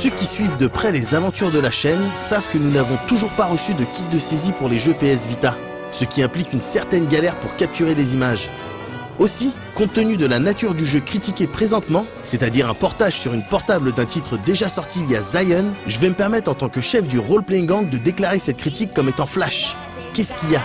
ceux qui suivent de près les aventures de la chaîne savent que nous n'avons toujours pas reçu de kit de saisie pour les jeux PS Vita, ce qui implique une certaine galère pour capturer des images. Aussi, compte tenu de la nature du jeu critiqué présentement, c'est-à-dire un portage sur une portable d'un titre déjà sorti il y a Zion, je vais me permettre en tant que chef du role-playing gang de déclarer cette critique comme étant flash. Qu'est-ce qu'il y a?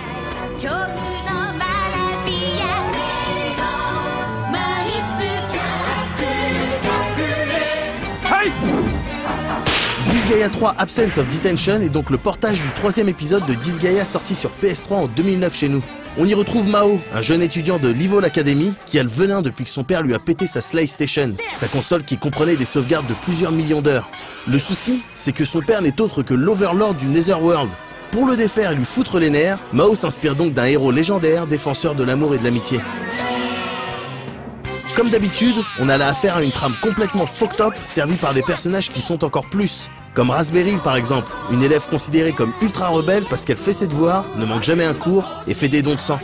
Disgaea 3 Absence of Detention est donc le portage du troisième épisode de Disgaea sorti sur PS3 en 2009 chez nous. On y retrouve Mao, un jeune étudiant de l'Evil Academy qui a le venin depuis que son père lui a pété sa Station, sa console qui comprenait des sauvegardes de plusieurs millions d'heures. Le souci, c'est que son père n'est autre que l'Overlord du Netherworld. Pour le défaire et lui foutre les nerfs, Mao s'inspire donc d'un héros légendaire, défenseur de l'amour et de l'amitié. Comme d'habitude, on a là affaire à une trame complètement fucked up, servie par des personnages qui sont encore plus. Comme Raspberry par exemple, une élève considérée comme ultra rebelle parce qu'elle fait ses devoirs, ne manque jamais un cours et fait des dons de sang.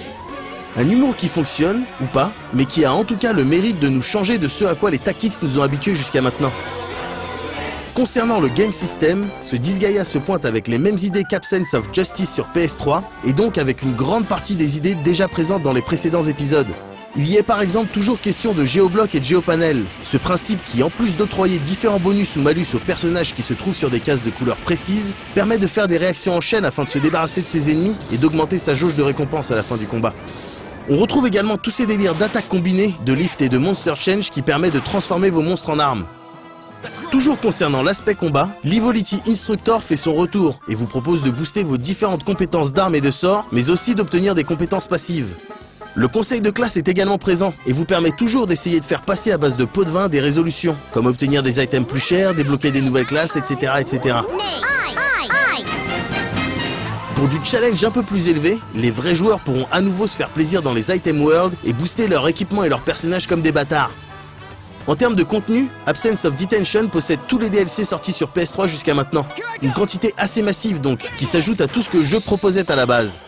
Un humour qui fonctionne, ou pas, mais qui a en tout cas le mérite de nous changer de ce à quoi les Tactics nous ont habitués jusqu'à maintenant. Concernant le game system, ce Disgaea se pointe avec les mêmes idées qu'Absence of Justice sur PS3, et donc avec une grande partie des idées déjà présentes dans les précédents épisodes. Il y est par exemple toujours question de géobloc et de géopanel, ce principe qui en plus d'octroyer différents bonus ou malus aux personnages qui se trouvent sur des cases de couleurs précises, permet de faire des réactions en chaîne afin de se débarrasser de ses ennemis et d'augmenter sa jauge de récompense à la fin du combat. On retrouve également tous ces délires d'attaque combinée, de lift et de monster change qui permet de transformer vos monstres en armes. Toujours concernant l'aspect combat, l'Evolity Instructor fait son retour et vous propose de booster vos différentes compétences d'armes et de sorts, mais aussi d'obtenir des compétences passives. Le conseil de classe est également présent et vous permet toujours d'essayer de faire passer à base de pots de vin des résolutions, comme obtenir des items plus chers, débloquer des nouvelles classes, etc. Pour du challenge un peu plus élevé, les vrais joueurs pourront à nouveau se faire plaisir dans les Item World et booster leur équipement et leurs personnages comme des bâtards. En termes de contenu, Absence of Detention possède tous les DLC sortis sur PS3 jusqu'à maintenant. Une quantité assez massive donc, qui s'ajoute à tout ce que le jeu proposait à la base.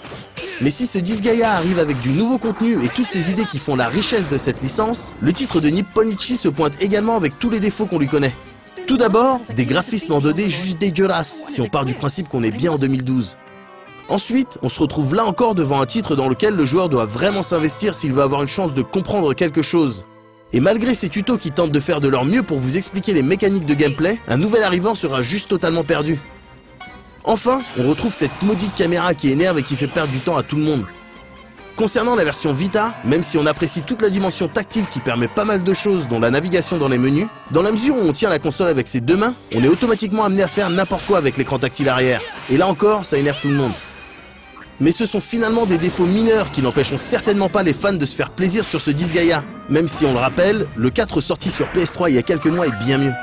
Mais si ce Disgaea arrive avec du nouveau contenu et toutes ces idées qui font la richesse de cette licence, le titre de Nipponichi se pointe également avec tous les défauts qu'on lui connaît. Tout d'abord, des graphismes en 2D juste dégueulasses, si on part du principe qu'on est bien en 2012. Ensuite, on se retrouve là encore devant un titre dans lequel le joueur doit vraiment s'investir s'il veut avoir une chance de comprendre quelque chose. Et malgré ces tutos qui tentent de faire de leur mieux pour vous expliquer les mécaniques de gameplay, un nouvel arrivant sera juste totalement perdu. Enfin, on retrouve cette maudite caméra qui énerve et qui fait perdre du temps à tout le monde. Concernant la version Vita, même si on apprécie toute la dimension tactile qui permet pas mal de choses, dont la navigation dans les menus, dans la mesure où on tient la console avec ses deux mains, on est automatiquement amené à faire n'importe quoi avec l'écran tactile arrière. Et là encore, ça énerve tout le monde. Mais ce sont finalement des défauts mineurs qui n'empêcheront certainement pas les fans de se faire plaisir sur ce Disgaea, même si on le rappelle, le 4 sorti sur PS3 il y a quelques mois est bien mieux.